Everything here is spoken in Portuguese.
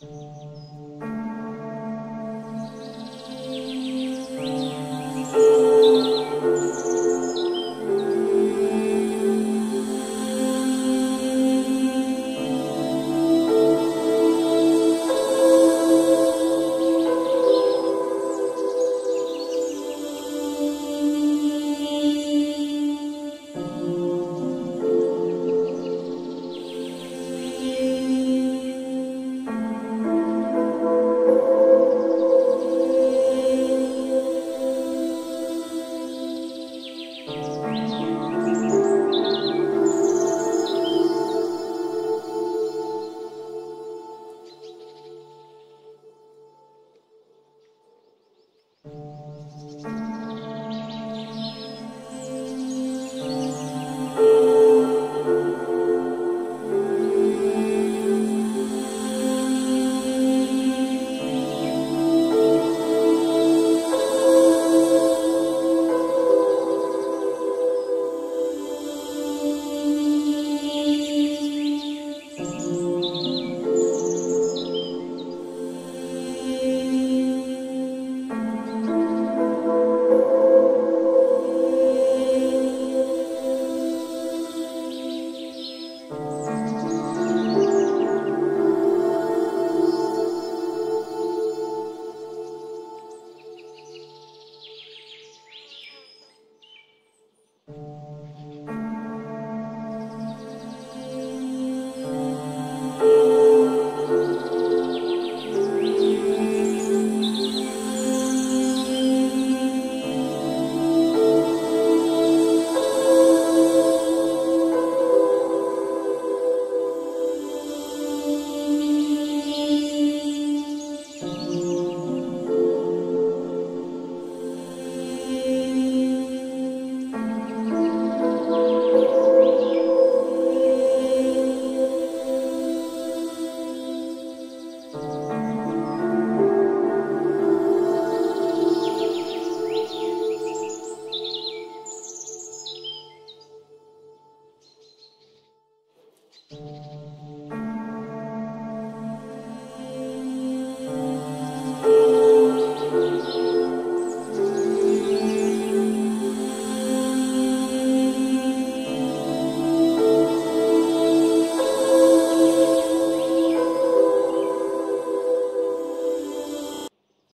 Música